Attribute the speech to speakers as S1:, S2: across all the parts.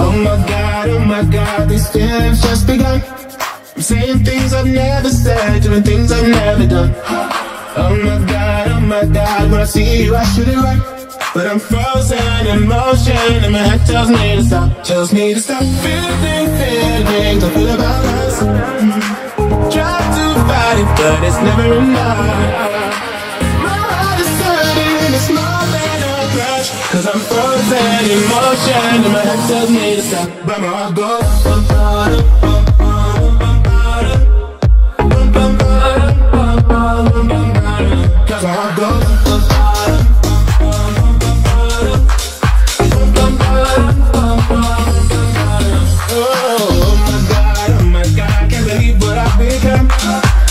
S1: Oh my god, oh my god, these feelings just begun. I'm saying things I've never said, doing things I've never done. Oh my god, oh my god, when I see you I shoot it right. But I'm frozen in motion and my head tells me to stop, tells me to stop feeling feelings I feel about us. But it's never enough. My heart is hurting, it's more than a crush. Cause I'm frozen in motion and my head tells me to stop, but my heart goes. Cause my heart goes.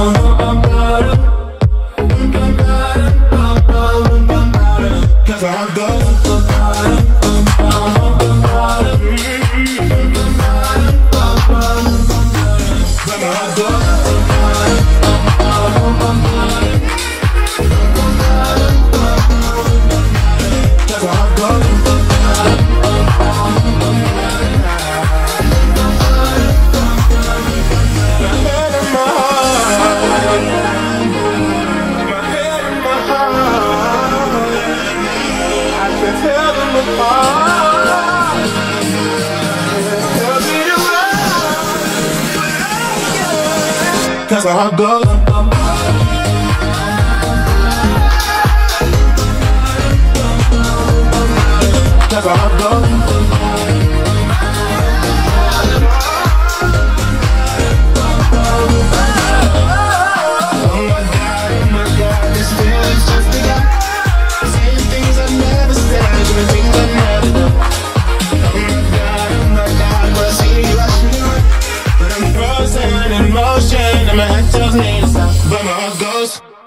S1: Bum, ba-dum, bum, bum, Cause my heart goes. house.